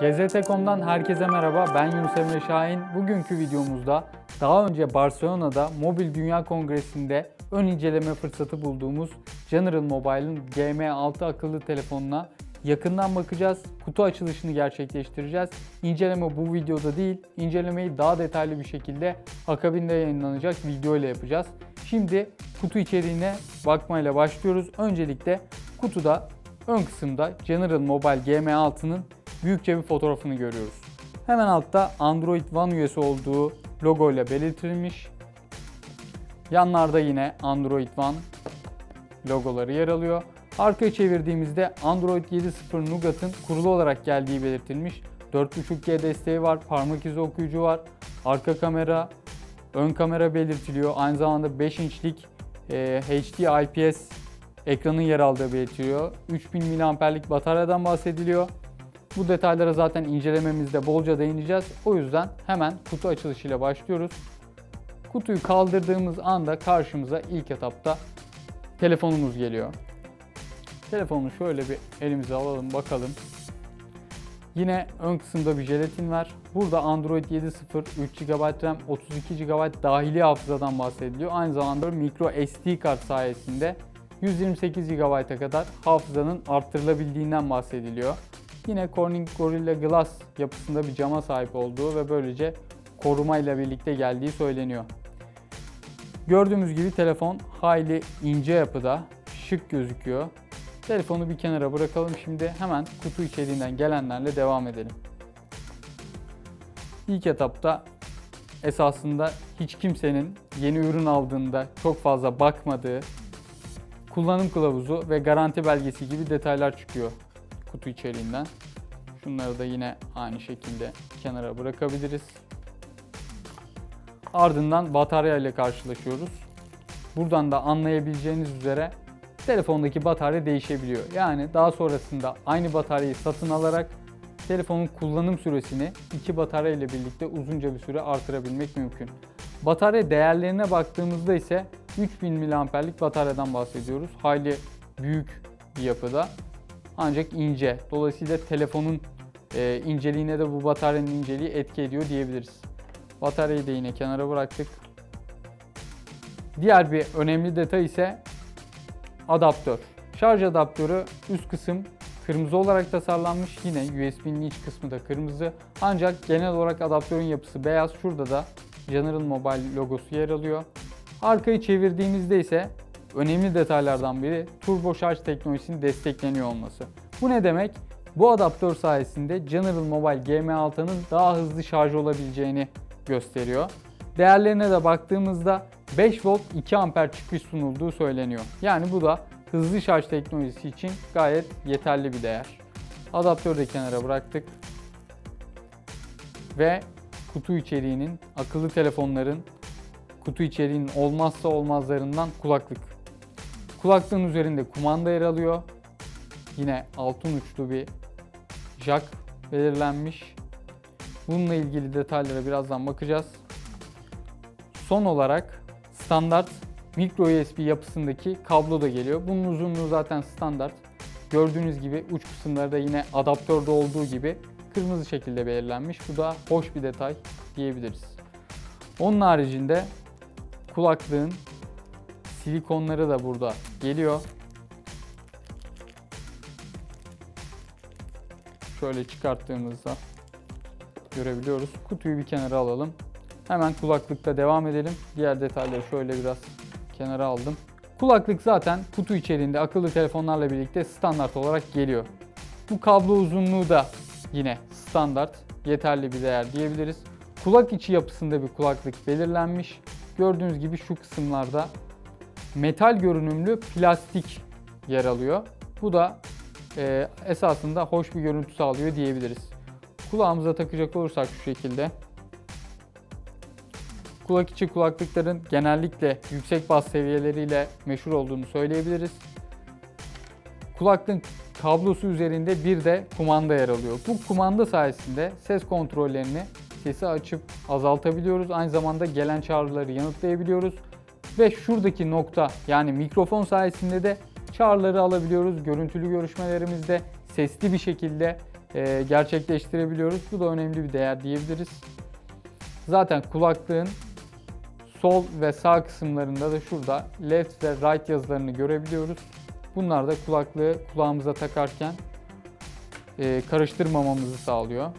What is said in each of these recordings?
GZT.com'dan herkese merhaba. Ben Yunus Emre Şahin. Bugünkü videomuzda daha önce Barcelona'da Mobil Dünya Kongresi'nde ön inceleme fırsatı bulduğumuz General Mobile'ın GM6 akıllı telefonuna yakından bakacağız. Kutu açılışını gerçekleştireceğiz. İnceleme bu videoda değil, incelemeyi daha detaylı bir şekilde akabinde yayınlanacak video ile yapacağız. Şimdi kutu içeriğine bakmayla başlıyoruz. Öncelikle kutuda ön kısımda General Mobile GM6'nın büyükçe bir fotoğrafını görüyoruz. Hemen altta Android One üyesi olduğu logo ile belirtilmiş. Yanlarda yine Android One logoları yer alıyor. Arkaya çevirdiğimizde Android 7.0 Nougat'ın kurulu olarak geldiği belirtilmiş. 4.5G desteği var, parmak izi okuyucu var, arka kamera, ön kamera belirtiliyor. Aynı zamanda 5 inçlik e, HD IPS ekranın yer aldığı belirtiliyor. 3000 mAh'lik bataryadan bahsediliyor. Bu detaylara zaten incelememizde bolca değineceğiz. O yüzden hemen kutu açılışıyla başlıyoruz. Kutuyu kaldırdığımız anda karşımıza ilk etapta telefonumuz geliyor. Telefonu şöyle bir elimize alalım bakalım. Yine ön kısımda bir jelatin var. Burada Android 7.0 3 GB RAM 32 GB dahili hafızadan bahsediliyor. Aynı zamanda micro SD kart sayesinde 128 GB'a kadar hafızanın arttırılabildiğinden bahsediliyor. Yine Corning Gorilla Glass yapısında bir cama sahip olduğu ve böylece koruma ile birlikte geldiği söyleniyor. Gördüğümüz gibi telefon hayli ince yapıda, şık gözüküyor. Telefonu bir kenara bırakalım şimdi hemen kutu içeriğinden gelenlerle devam edelim. İlk etapta esasında hiç kimsenin yeni ürün aldığında çok fazla bakmadığı kullanım kılavuzu ve garanti belgesi gibi detaylar çıkıyor kutu içeriğinden. Şunları da yine aynı şekilde kenara bırakabiliriz. Ardından batarya ile karşılaşıyoruz. Buradan da anlayabileceğiniz üzere telefondaki batarya değişebiliyor. Yani daha sonrasında aynı bataryayı satın alarak telefonun kullanım süresini iki batarya ile birlikte uzunca bir süre artırabilmek mümkün. Batarya değerlerine baktığımızda ise 3000 mAh'lik bataryadan bahsediyoruz. Hayli büyük bir yapıda ancak ince. Dolayısıyla telefonun e, inceliğine de bu bataryanın inceliği etki ediyor diyebiliriz. Bataryayı da yine kenara bıraktık. Diğer bir önemli detay ise adaptör. Şarj adaptörü üst kısım kırmızı olarak tasarlanmış. Yine USB'nin iç kısmı da kırmızı. Ancak genel olarak adaptörün yapısı beyaz. Şurada da General Mobile logosu yer alıyor. Arkayı çevirdiğimizde ise önemli detaylardan biri turbo şarj teknolojisinin destekleniyor olması. Bu ne demek? Bu adaptör sayesinde General Mobile GM6'nın daha hızlı şarj olabileceğini gösteriyor. Değerlerine de baktığımızda 5 volt 2 amper çıkış sunulduğu söyleniyor. Yani bu da hızlı şarj teknolojisi için gayet yeterli bir değer. Adaptörü de kenara bıraktık. Ve kutu içeriğinin, akıllı telefonların kutu içeriğinin olmazsa olmazlarından kulaklık. Kulaklığın üzerinde kumanda yer alıyor. Yine altın uçlu bir jack belirlenmiş. Bununla ilgili detaylara birazdan bakacağız. Son olarak standart micro USB yapısındaki kablo da geliyor. Bunun uzunluğu zaten standart. Gördüğünüz gibi uç kısımları da yine adaptörde olduğu gibi kırmızı şekilde belirlenmiş. Bu da hoş bir detay diyebiliriz. Onun haricinde kulaklığın silikonları da burada geliyor. Şöyle çıkarttığımızda görebiliyoruz. Kutuyu bir kenara alalım. Hemen kulaklıkta devam edelim. Diğer detayları şöyle biraz kenara aldım. Kulaklık zaten kutu içeriğinde akıllı telefonlarla birlikte standart olarak geliyor. Bu kablo uzunluğu da yine standart, yeterli bir değer diyebiliriz. Kulak içi yapısında bir kulaklık belirlenmiş. Gördüğünüz gibi şu kısımlarda metal görünümlü plastik yer alıyor. Bu da e, esasında hoş bir görüntü sağlıyor diyebiliriz. Kulağımıza takacak olursak şu şekilde. Kulak içi kulaklıkların genellikle yüksek bas seviyeleriyle meşhur olduğunu söyleyebiliriz. Kulaklığın kablosu üzerinde bir de kumanda yer alıyor. Bu kumanda sayesinde ses kontrollerini sesi açıp azaltabiliyoruz. Aynı zamanda gelen çağrıları yanıtlayabiliyoruz. Ve şuradaki nokta yani mikrofon sayesinde de çağrıları alabiliyoruz. Görüntülü görüşmelerimizde sesli bir şekilde e, gerçekleştirebiliyoruz. Bu da önemli bir değer diyebiliriz. Zaten kulaklığın sol ve sağ kısımlarında da şurada left ve right yazılarını görebiliyoruz. Bunlar da kulaklığı kulağımıza takarken e, karıştırmamamızı sağlıyor.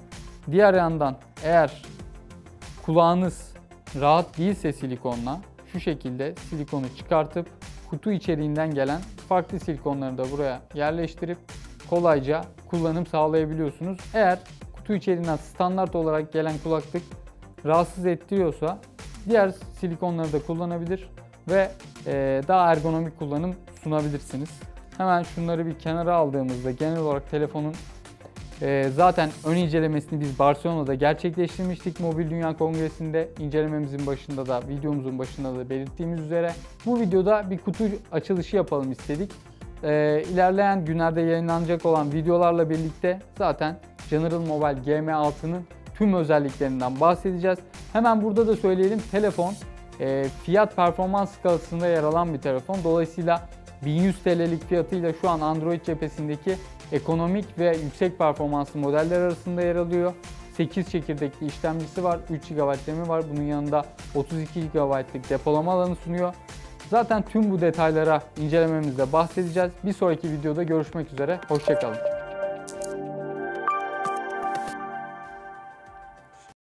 Diğer yandan eğer kulağınız rahat değilse silikonla şu şekilde silikonu çıkartıp kutu içeriğinden gelen farklı silikonları da buraya yerleştirip kolayca kullanım sağlayabiliyorsunuz. Eğer kutu içeriğinden standart olarak gelen kulaklık rahatsız ettiriyorsa diğer silikonları da kullanabilir ve e, daha ergonomik kullanım sunabilirsiniz. Hemen şunları bir kenara aldığımızda genel olarak telefonun e, zaten ön incelemesini biz Barcelona'da gerçekleştirmiştik Mobil Dünya Kongresi'nde. incelememizin başında da videomuzun başında da belirttiğimiz üzere. Bu videoda bir kutu açılışı yapalım istedik. E, ilerleyen günlerde yayınlanacak olan videolarla birlikte zaten General Mobile GM6'nın tüm özelliklerinden bahsedeceğiz. Hemen burada da söyleyelim telefon e, fiyat performans skalasında yer alan bir telefon. Dolayısıyla 1100 TL'lik fiyatıyla şu an Android cephesindeki ekonomik ve yüksek performanslı modeller arasında yer alıyor. 8 çekirdekli işlemcisi var, 3 GB RAM'i var. Bunun yanında 32 GB'lık depolama alanı sunuyor. Zaten tüm bu detaylara incelememizde bahsedeceğiz. Bir sonraki videoda görüşmek üzere. Hoşçakalın.